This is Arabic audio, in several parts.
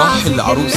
راح العروس.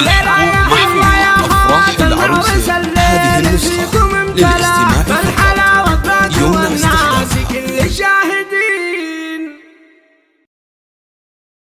and